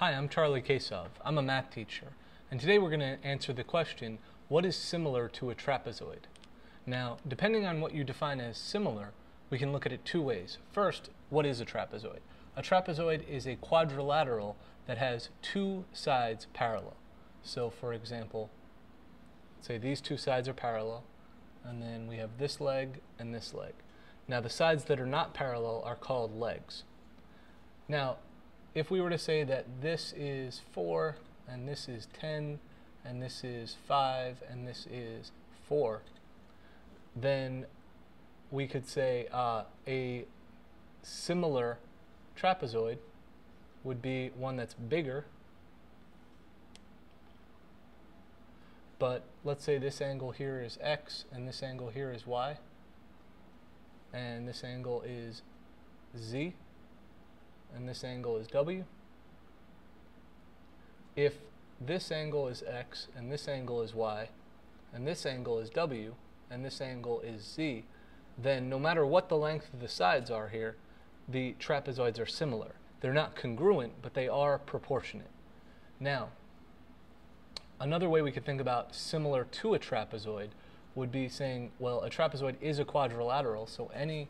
Hi, I'm Charlie Kasov. I'm a math teacher, and today we're going to answer the question, what is similar to a trapezoid? Now, depending on what you define as similar, we can look at it two ways. First, what is a trapezoid? A trapezoid is a quadrilateral that has two sides parallel. So, for example, say these two sides are parallel, and then we have this leg and this leg. Now, the sides that are not parallel are called legs. Now, if we were to say that this is 4 and this is 10 and this is 5 and this is 4, then we could say uh, a similar trapezoid would be one that's bigger, but let's say this angle here is x and this angle here is y, and this angle is z and this angle is W. If this angle is X and this angle is Y and this angle is W and this angle is Z, then no matter what the length of the sides are here, the trapezoids are similar. They're not congruent, but they are proportionate. Now, another way we could think about similar to a trapezoid would be saying, well, a trapezoid is a quadrilateral, so any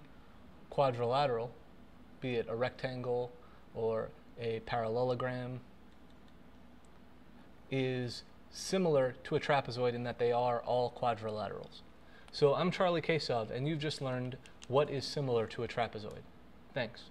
quadrilateral be it a rectangle or a parallelogram, is similar to a trapezoid in that they are all quadrilaterals. So I'm Charlie Kasov, and you've just learned what is similar to a trapezoid. Thanks.